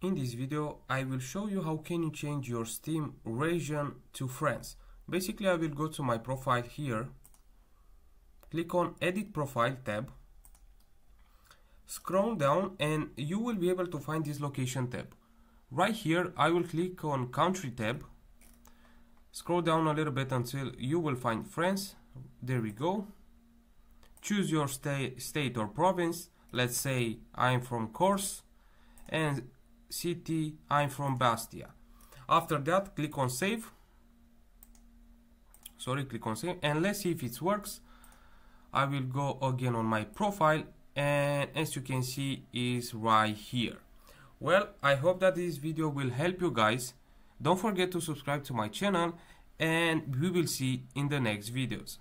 In this video, I will show you how can you change your Steam region to France. Basically, I will go to my profile here, click on Edit Profile tab, scroll down and you will be able to find this location tab. Right here, I will click on Country tab, scroll down a little bit until you will find France. There we go. Choose your sta state or province. Let's say I'm from Corse and city I'm from Bastia. After that click on save. Sorry click on save. And let's see if it works. I will go again on my profile and as you can see is right here. Well I hope that this video will help you guys. Don't forget to subscribe to my channel and we will see in the next videos